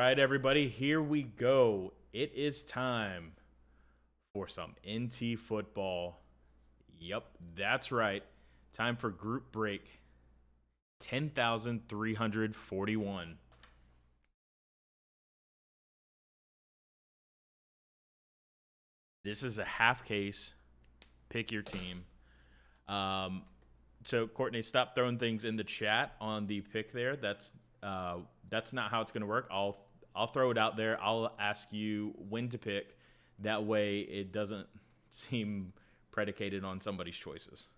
right, everybody, here we go. It is time for some NT football. Yep, that's right. Time for group break 10,341. This is a half case. Pick your team. Um, so Courtney, stop throwing things in the chat on the pick there. That's uh, that's not how it's going to work. I'll I'll throw it out there. I'll ask you when to pick. That way, it doesn't seem predicated on somebody's choices.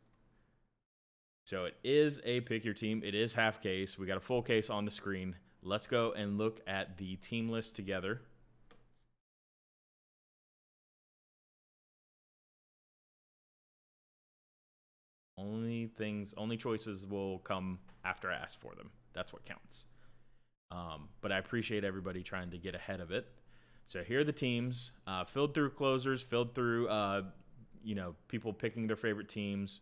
So it is a pick your team. It is half case. We got a full case on the screen. Let's go and look at the team list together. Only things, only choices will come after I ask for them. That's what counts. Um, but I appreciate everybody trying to get ahead of it. So here are the teams, uh, filled through closers, filled through, uh, you know, people picking their favorite teams.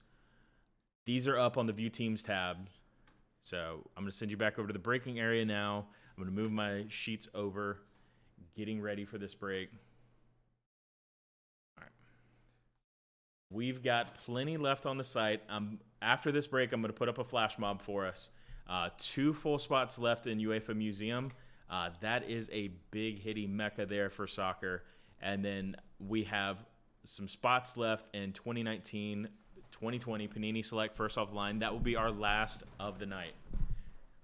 These are up on the View Teams tab. So I'm going to send you back over to the breaking area now. I'm going to move my sheets over, getting ready for this break. All right. We've got plenty left on the site. Um, after this break, I'm going to put up a flash mob for us. Uh, two full spots left in UEFA Museum. Uh, that is a big hitting mecca there for soccer. And then we have some spots left in 2019 2020 Panini Select first off line. That will be our last of the night.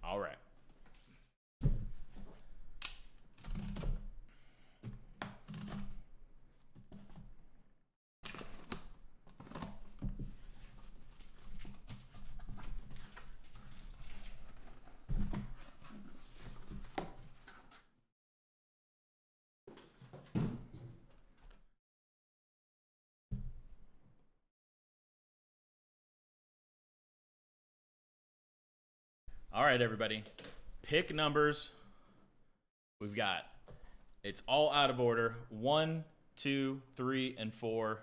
All right. All right, everybody. Pick numbers. We've got it's all out of order. One, two, three, and four.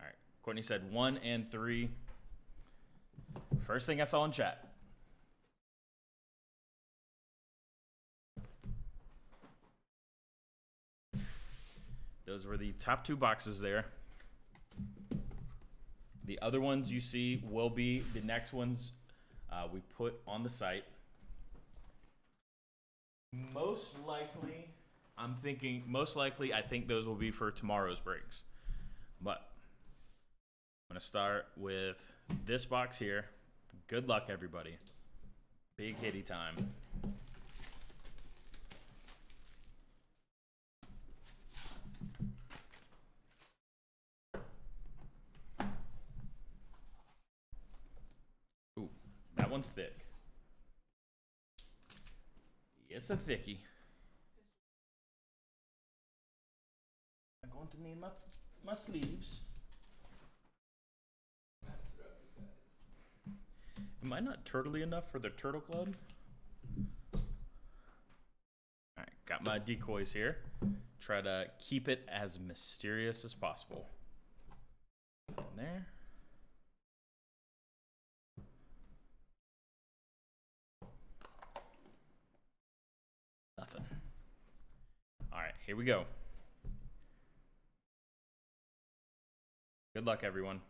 All right. Courtney said one and three. First thing I saw in chat. Those were the top two boxes there. The other ones you see will be the next ones uh, we put on the site. Most likely, I'm thinking, most likely, I think those will be for tomorrow's breaks. But I'm going to start with this box here. Good luck, everybody. Big hitty time. Ooh, that one's thick. It's a thickie. I'm going to need my, my sleeves. Am I not turtly enough for the turtle club? Alright, got my decoys here. Try to keep it as mysterious as possible. There. Nothing. Alright, here we go. Good luck, everyone.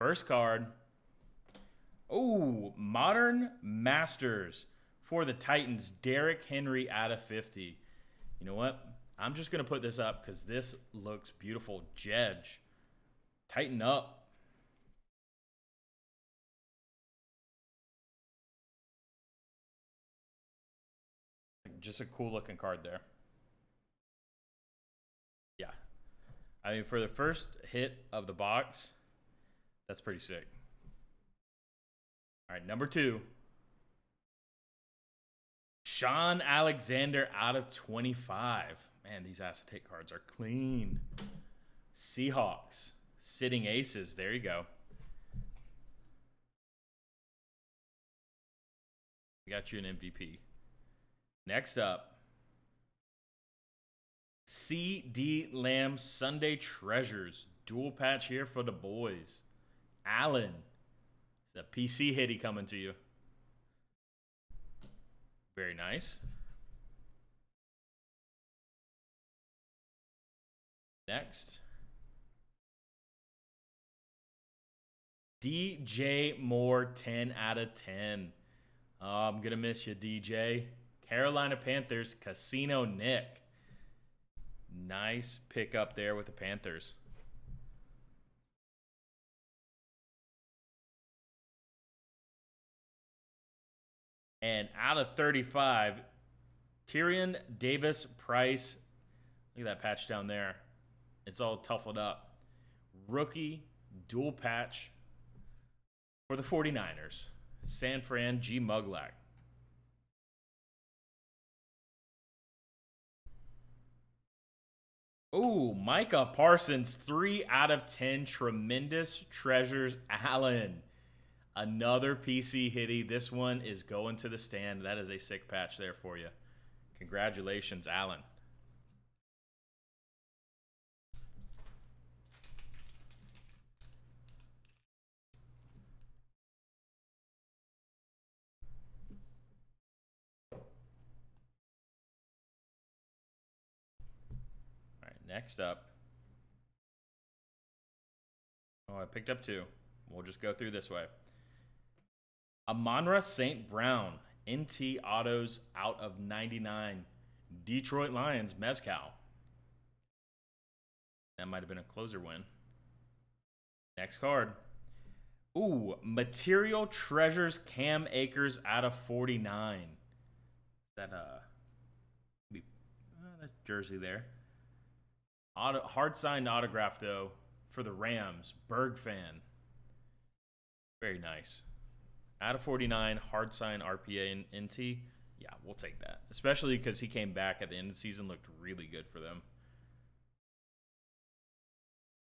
First card. Oh, Modern Masters for the Titans. Derrick Henry out of 50. You know what? I'm just going to put this up because this looks beautiful. Jedge. Tighten up. Just a cool looking card there. I mean, for the first hit of the box, that's pretty sick. All right, number two. Shaun Alexander out of 25. Man, these acetate cards are clean. Seahawks, sitting aces. There you go. We got you an MVP. Next up, CeeDee Lamb Sunday Treasures. Dual patch here for the boys. Allen. It's a PC hitty coming to you. Very nice. Next. DJ Moore, 10 out of 10. Oh, I'm going to miss you, DJ. Carolina Panthers, Casino Nick. Nice pickup there with the Panthers. And out of 35, Tyrion Davis Price. Look at that patch down there. It's all tuffled up. Rookie dual patch for the 49ers. San Fran G. Muglack. Ooh, Micah Parsons, 3 out of 10. Tremendous treasures. Allen. Another PC hitty. This one is going to the stand. That is a sick patch there for you. Congratulations, Allen. Next up. Oh, I picked up two. We'll just go through this way. Amon-Ra St. Brown, NT Autos out of 99. Detroit Lions, Mezcal. That might have been a closer win. Next card. Ooh, Material Treasures Cam Akers out of 49. That, uh, uh that jersey there. Auto, hard signed autograph, though, for the Rams. Berg fan. Very nice. Out of 49, hard sign RPA and NT. Yeah, we'll take that. Especially because he came back at the end of the season, looked really good for them.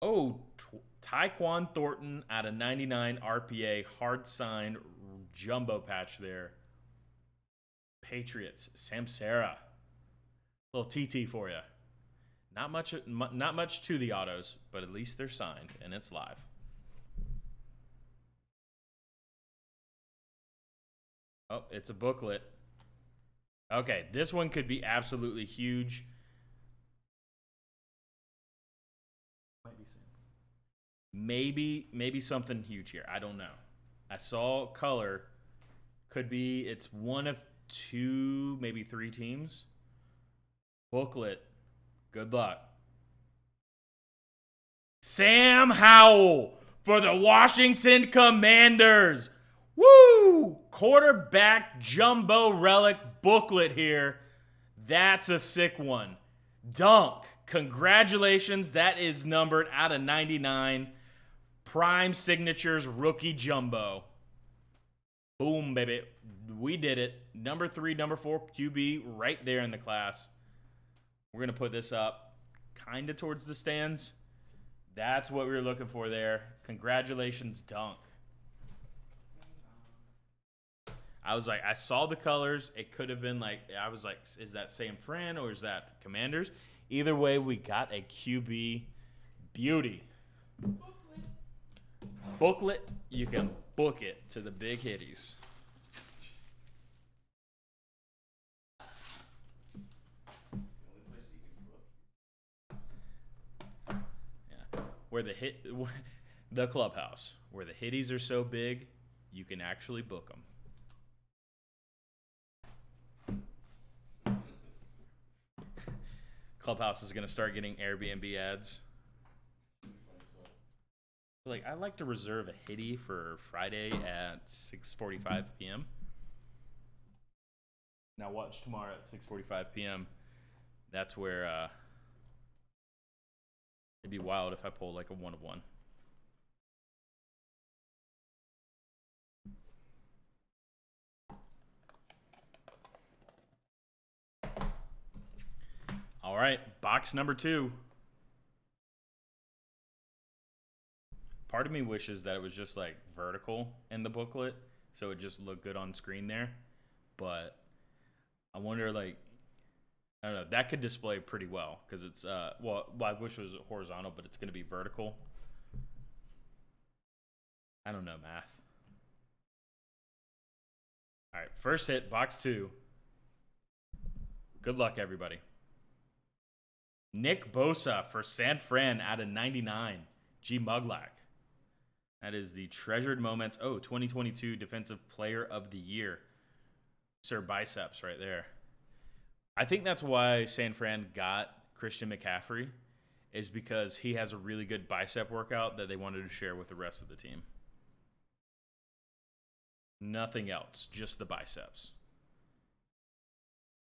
Oh, Tyquan Thornton out of 99 RPA, hard sign jumbo patch there. Patriots, Samsara. Little TT for you. Not much, not much to the autos, but at least they're signed and it's live. Oh, it's a booklet. Okay, this one could be absolutely huge. Maybe, maybe something huge here. I don't know. I saw color. Could be it's one of two, maybe three teams. Booklet. Good luck. Sam Howell for the Washington Commanders. Woo! Quarterback jumbo relic booklet here. That's a sick one. Dunk. Congratulations. That is numbered out of 99. Prime Signatures rookie jumbo. Boom, baby. We did it. Number three, number four QB right there in the class. We're going to put this up kind of towards the stands. That's what we were looking for there. Congratulations, Dunk. I was like, I saw the colors. It could have been like, I was like, is that San Fran or is that Commanders? Either way, we got a QB beauty. Booklet. Booklet, you can book it to the big hitties. Yeah, where the hit, the clubhouse, where the hitties are so big, you can actually book them. Clubhouse is going to start getting Airbnb ads. Like I like to reserve a hitty for Friday at 6:45 p.m. Now watch tomorrow at 6:45 p.m. That's where uh, It'd be wild if I pull like a one of one. All right, box number two. Part of me wishes that it was just like vertical in the booklet, so it just looked good on screen there. But I wonder, like, I don't know, that could display pretty well because it's uh, well, well, I wish it was horizontal, but it's going to be vertical. I don't know math. All right, first hit, box two. Good luck, everybody. Nick Bosa for San Fran out of 99. G Muglack. That is the treasured moments. Oh, 2022 Defensive Player of the Year. Sir Biceps right there. I think that's why San Fran got Christian McCaffrey, is because he has a really good bicep workout that they wanted to share with the rest of the team. Nothing else, just the biceps.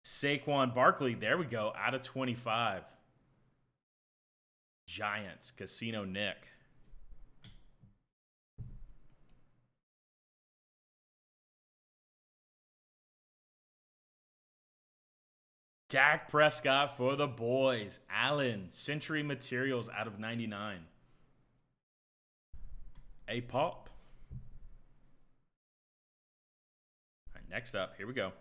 Saquon Barkley, there we go, out of 25. Giants, Casino Nick. Dak Prescott for the boys. Allen, Century Materials out of 99. A pop. All right, next up, here we go.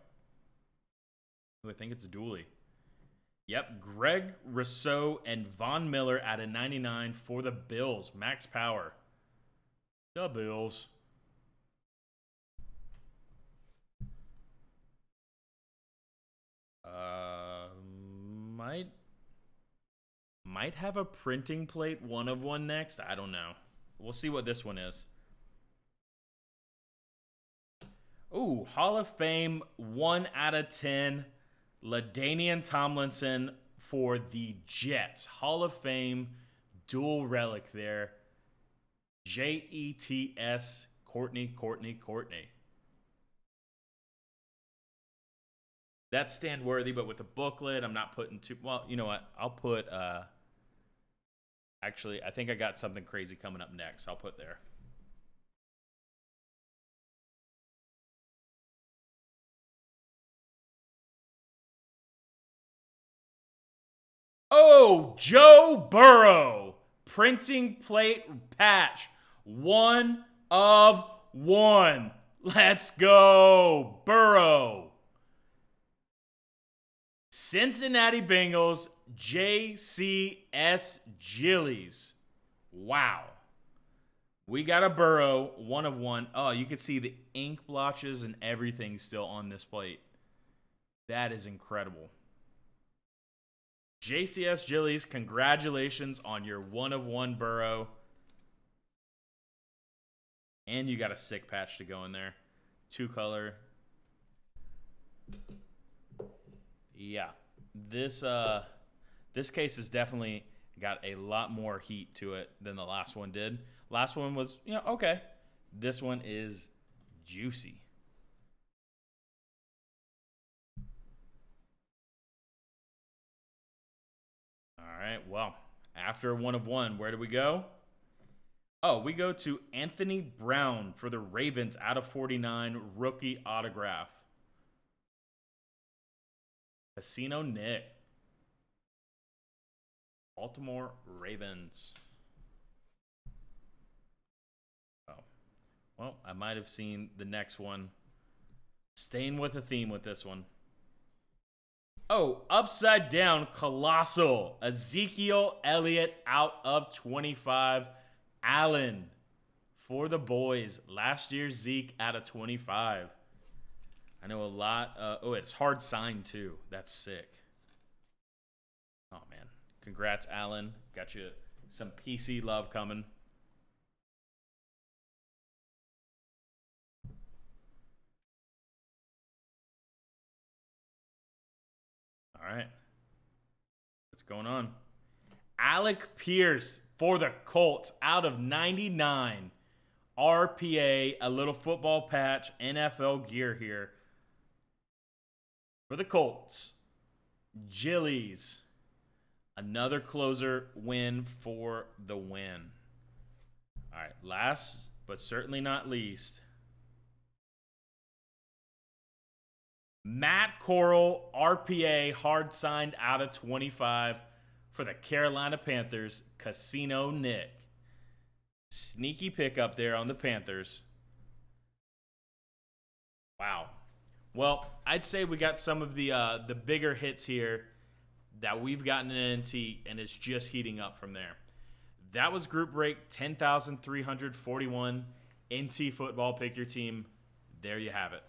Ooh, I think it's Dooley. Yep, Greg Rousseau and Von Miller at a 99 for the Bills. Max Power. The Bills. Uh, might might have a printing plate one of one next. I don't know. We'll see what this one is. Ooh, Hall of Fame, one out of ten. LaDainian Tomlinson for the Jets. Hall of Fame, dual relic there. J E T S, Courtney, Courtney, Courtney. That's stand worthy, but with the booklet, I'm not putting too well. You know what? I'll put. uh Actually, I think I got something crazy coming up next. I'll put there. Oh, Joe Burrow. Printing plate patch. One of one. Let's go. Burrow. Cincinnati Bengals, JCS Gillies. Wow. We got a Burrow, one of one. Oh, you can see the ink blotches and everything still on this plate. That is incredible. JCS Gillies, congratulations on your one of one Burrow. And you got a sick patch to go in there. Two color. Yeah. This uh this case has definitely got a lot more heat to it than the last one did. Last one was, you know, okay. This one is juicy. All right. Well, after one of one, where do we go? Oh, we go to Anthony Brown for the Ravens out of 49 rookie autograph. Casino Nick. Baltimore Ravens. Oh. Well, I might have seen the next one. Staying with a theme with this one. Oh, upside down, colossal. Ezekiel Elliott out of 25. Allen for the boys. Last year's Zeke out of 25. I know a lot. Uh, oh, it's hard sign too. That's sick. Oh, man. Congrats, Allen. Got you some PC love coming. All right. What's going on? Alec Pierce for the Colts out of 99. RPA, a little football patch, NFL gear here. For the Colts, Gillies, another closer win for the win. All right, last but certainly not least, Matt Corral, RPA, hard signed out of 25 for the Carolina Panthers, Casino Nick. Sneaky pick up there on the Panthers. Wow. Well, I'd say we got some of the uh, the bigger hits here that we've gotten in NT, and it's just heating up from there. That was group break 10,341 NT football. Pick your team. There you have it.